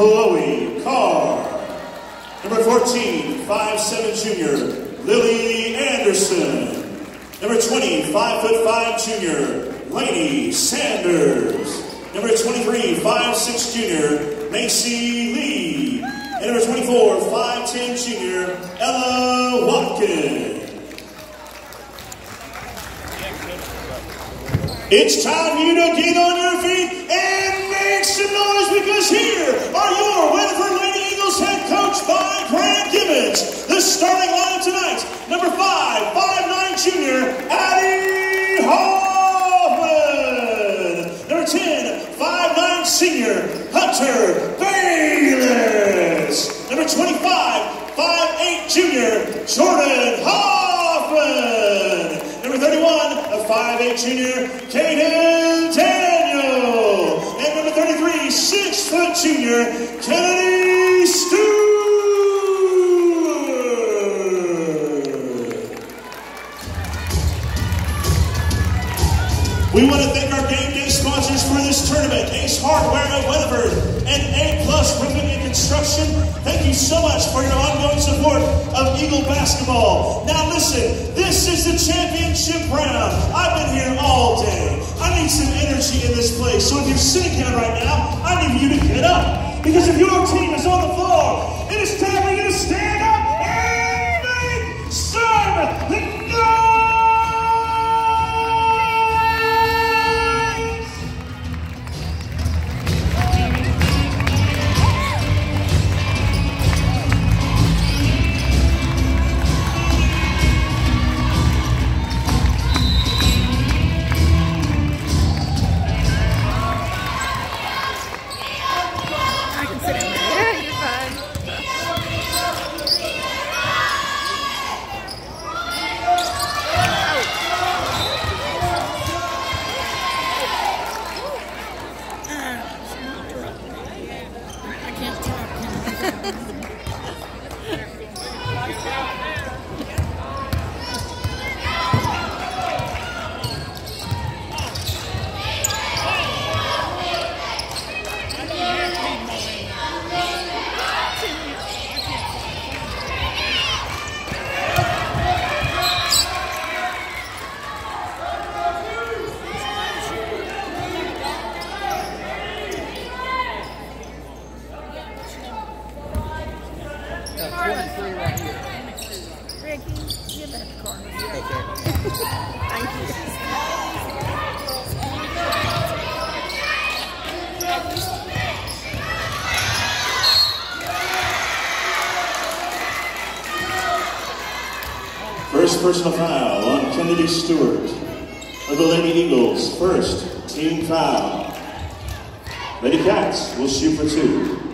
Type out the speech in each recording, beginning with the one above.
Chloe Carr. Number 14, 5'7 junior, Lily Anderson. Number 20, 5 foot 5 junior, Lainey Sanders. Number 23, 5'6 junior, Macy Lee. And number 24, 5'10 junior, Ella Watkins. It's time for you to get on nine junior, Addie Hoffman. Number 10, five nine senior, Hunter Bayless. Number 25, five eight junior, Jordan Hoffman. Number 31, a 5'8 junior, Caden Daniel. And number 33, 6 foot junior, Kennedy Thank you so much for your ongoing support of Eagle basketball. Now listen, this is the championship round. I've been here all day. I need some energy in this place. So if you're sitting down right now, I need you to get up. Because if your team is on the floor, it is time for you to stand up and make some First personal foul on Kennedy Stewart of the Lady Eagles. First team foul. Lady Cats will shoot for two.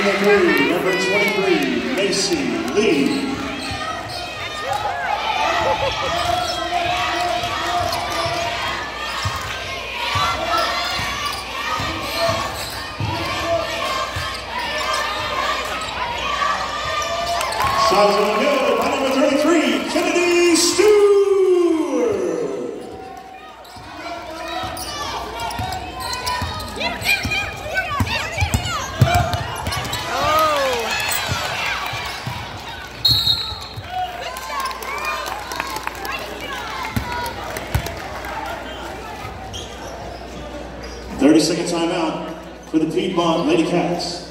In the three, number 23, Macy Lee. Shots on good by number 33, Kennedy 30 second timeout for the Piedmont Lady Cats.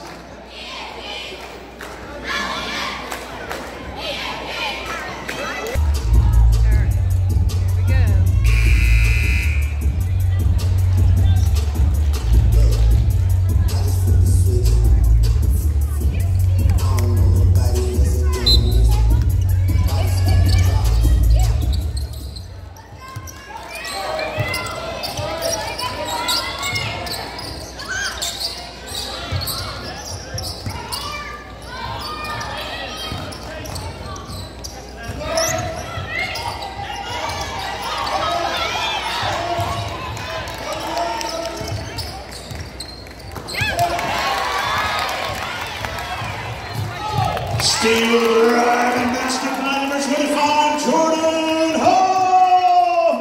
Steal right and basket by number 25, Jordan Hoffman.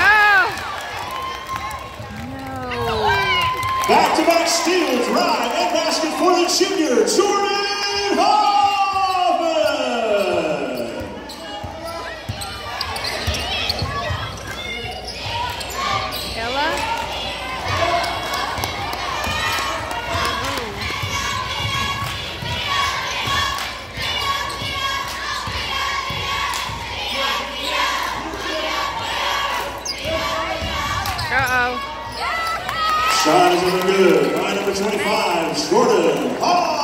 Oh. No. Back to back steals, right and basket for the junior, Jordan Hoffman. Ella? Uh-oh. Shot is in the good by number 25, Jordan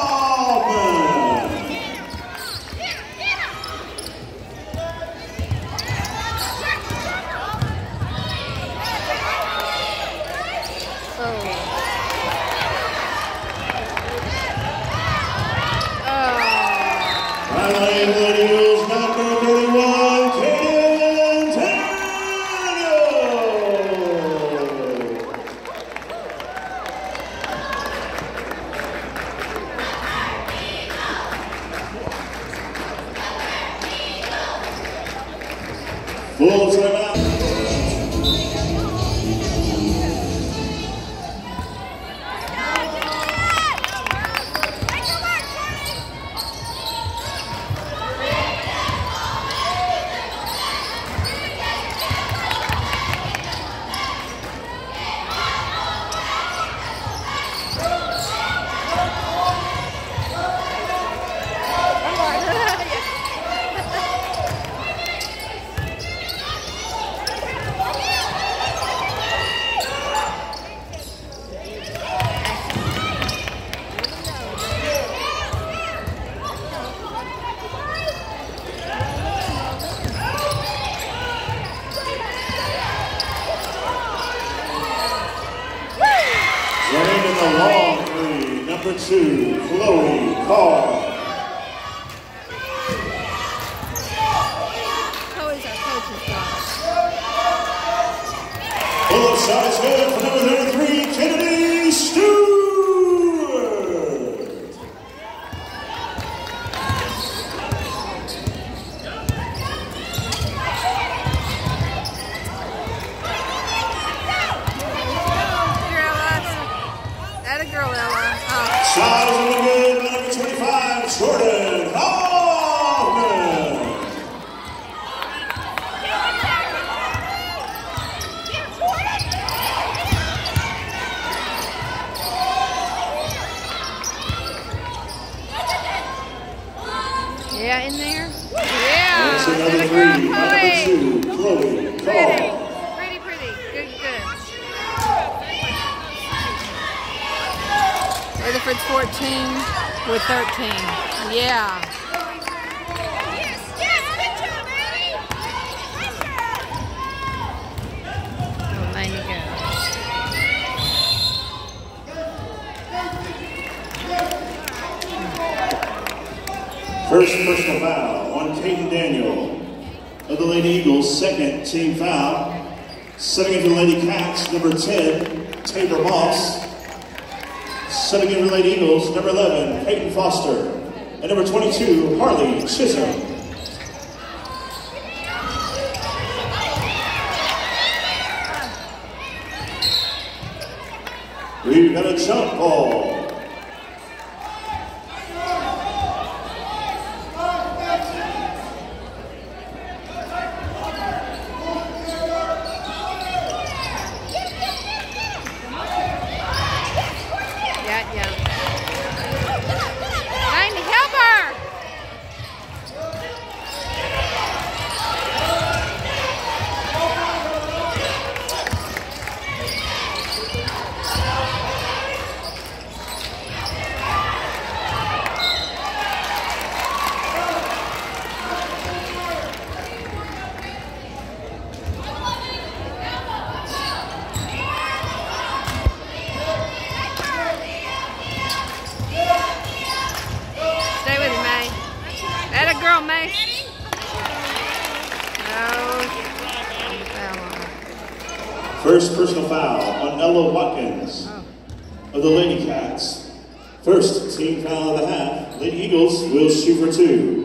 22, Chloe Carr. Yeah, in there. Yeah. another That a girl, Chloe. Chloe Pretty. Pretty, pretty. Good, good. Weatherford's 14 with 13. Yeah. First personal foul on Caden Daniel of the Lady Eagles. Second team foul. Setting in for the Lady Cats, number 10, Tabor Moss. Setting in for the Lady Eagles, number 11, Peyton Foster. And number 22, Harley Chisholm. We've got a jump ball. Yeah, yeah. Trying to help her. Stay with him, May. That a girl. No. First personal foul on Ella Watkins of the Lady Cats. First team foul of the half. Lady Eagles will shoot for two.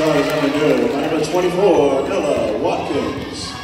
By number 24, Ella Watkins.